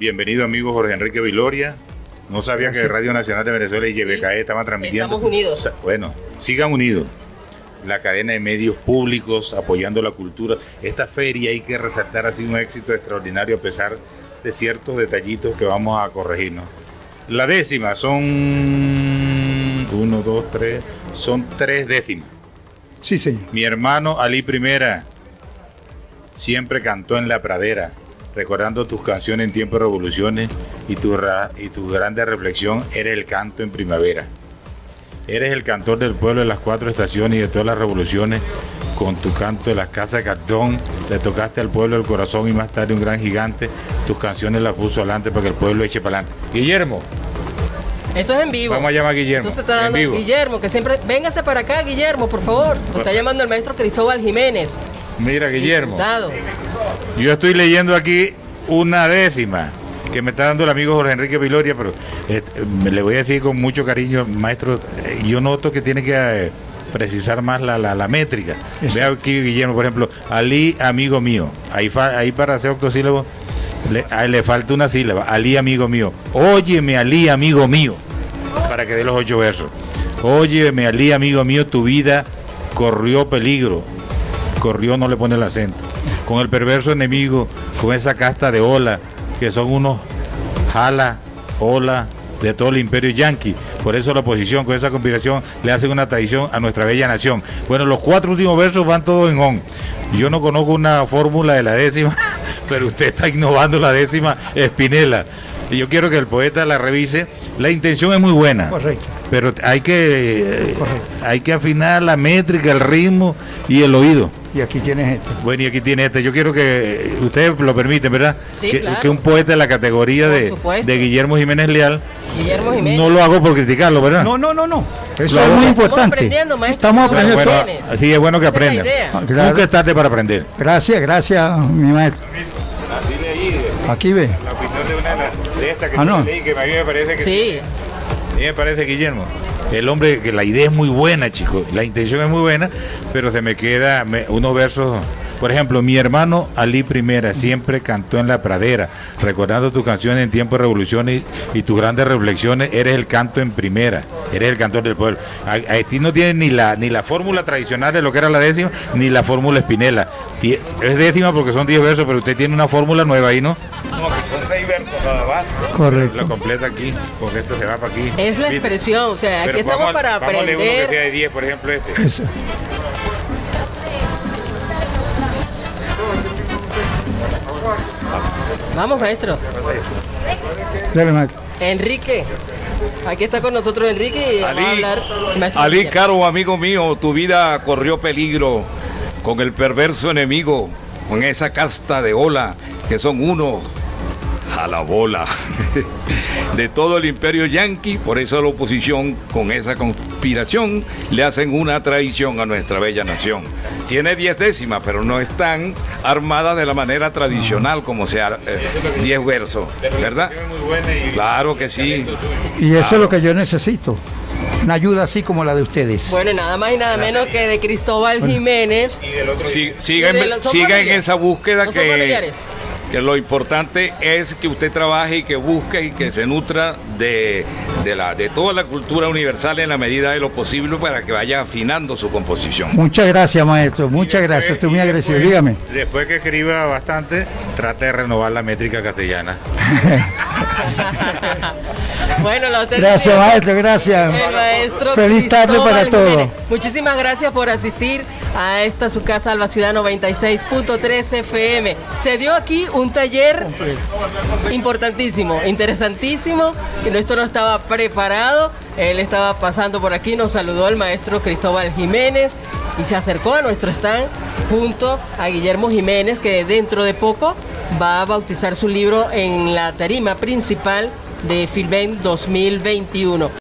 Bienvenido amigo Jorge Enrique Viloria. No sabía que Radio Nacional de Venezuela y YBKE estaban transmitiendo. Estamos unidos. Bueno, sigan unidos. La cadena de medios públicos apoyando la cultura. Esta feria hay que resaltar ha sido un éxito extraordinario a pesar de ciertos detallitos que vamos a corregirnos. La décima son uno, dos, tres, son tres décimas. Sí, señor. Mi hermano Ali Primera siempre cantó en la pradera, recordando tus canciones en tiempo de revoluciones y tu, ra- y tu grande reflexión era el canto en primavera. Eres el cantor del pueblo de las cuatro estaciones y de todas las revoluciones. Con tu canto de las casas de cartón, le tocaste al pueblo el corazón y más tarde un gran gigante. Tus canciones las puso adelante para que el pueblo eche para adelante. Guillermo, Esto es en vivo. vamos a llamar a Guillermo. Entonces está en dando vivo. Guillermo, que siempre. Véngase para acá, Guillermo, por favor. Lo está llamando el maestro Cristóbal Jiménez. Mira, Guillermo. diputado. Yo estoy leyendo aquí una décima que me está dando el amigo Jorge Enrique Viloria, pero eh, me le voy a decir con mucho cariño, maestro, eh, yo noto que tiene que eh, precisar más la, la- la métrica. Vea aquí, Guillermo, por ejemplo, Ali, amigo mío. Ahí, fa- ahí para hacer octosílabo le, ahí le falta una sílaba. Ali, amigo mío. Óyeme, Ali, amigo mío. Para que dé los ocho versos. Óyeme, Ali, amigo mío, tu vida corrió peligro corrió no le pone el acento. Con el perverso enemigo, con esa casta de ola, que son unos jala, ola de todo el imperio yanqui. Por eso la oposición, con esa conspiración, le hacen una traición a nuestra bella nación. Bueno, los cuatro últimos versos van todos en on. Yo no conozco una fórmula de la décima, pero usted está innovando la décima Espinela. Y yo quiero que el poeta la revise. La intención es muy buena. Correcto. Pero hay que, eh, Correcto. hay que afinar la métrica, el ritmo y el oído. Y aquí tienes este. Bueno, y aquí tiene este. Yo quiero que ustedes lo permiten, ¿verdad? Sí, que, claro. que un poeta de la categoría de, de Guillermo Jiménez Leal, Guillermo Jiménez. no lo hago por criticarlo, ¿verdad? No, no, no, no. Eso Lo es muy Estamos importante. aprendiendo, maestro. Estamos aprendiendo bueno, todo. Jóvenes. sí, es bueno que aprendan. Ah, claro. Nunca es tarde para aprender. Gracias, gracias, mi maestro. Aquí ve. La opinión de una de, las- de esta que Ah, no. leí, que a mí me parece que Sí. A mí me parece, Guillermo, el hombre, que la idea es muy buena, chicos, la intención es muy buena, pero se me queda unos versos. Por ejemplo, mi hermano Ali Primera siempre cantó en la pradera, recordando tus canciones en tiempo de revolución y, y tus grandes reflexiones, eres el canto en primera, eres el cantor del pueblo. A, a ti no tiene ni la ni la fórmula tradicional de lo que era la décima, ni la fórmula espinela. Es décima porque son 10 versos, pero usted tiene una fórmula nueva ahí, ¿no? No, que son 6 versos nada más. Correcto. Lo completa aquí, porque esto se va para aquí. Es la expresión. O sea, Pero aquí estamos vamos para vamos a leer uno que sea aprender. de 10, por ejemplo, este. Eso. Vamos, maestro. Dale, maestro. Enrique. Aquí está con nosotros Enrique y vamos a Ali, hablar. el maestro Ali, Guillermo. caro amigo mío, tu vida corrió peligro con el perverso enemigo, con esa casta de ola que son uno a la bola de todo el imperio yanqui. Por eso la oposición, con esa conspiración, le hacen una traición a nuestra bella nación. Tiene diez décimas, pero no están armadas de la manera tradicional como sea eh, diez versos, ¿verdad? Claro que sí. Y eso es lo que yo necesito. Una ayuda así como la de ustedes. Bueno, y nada más y nada menos que de Cristóbal Jiménez. Sí, siga, Y de en, los- son siga en esa búsqueda ¿No son que? Que lo importante es que usted trabaje y que busque y que se nutra de, de, la, de toda la cultura universal en la medida de lo posible para que vaya afinando su composición. Muchas gracias, maestro. Muchas gracias. Estoy muy agradecido. Dígame. Después que escriba bastante, trate de renovar la métrica castellana. bueno, la Gracias, maestro. Gracias. El maestro Feliz tarde Cristóbal para todos. Muchísimas gracias por asistir a esta su casa Alba Ciudad 96.3 FM. Se dio aquí un taller importantísimo, interesantísimo, y esto no estaba preparado. Él estaba pasando por aquí, nos saludó el maestro Cristóbal Jiménez y se acercó a nuestro stand junto a Guillermo Jiménez, que dentro de poco va a bautizar su libro en la tarima principal de Filben 2021.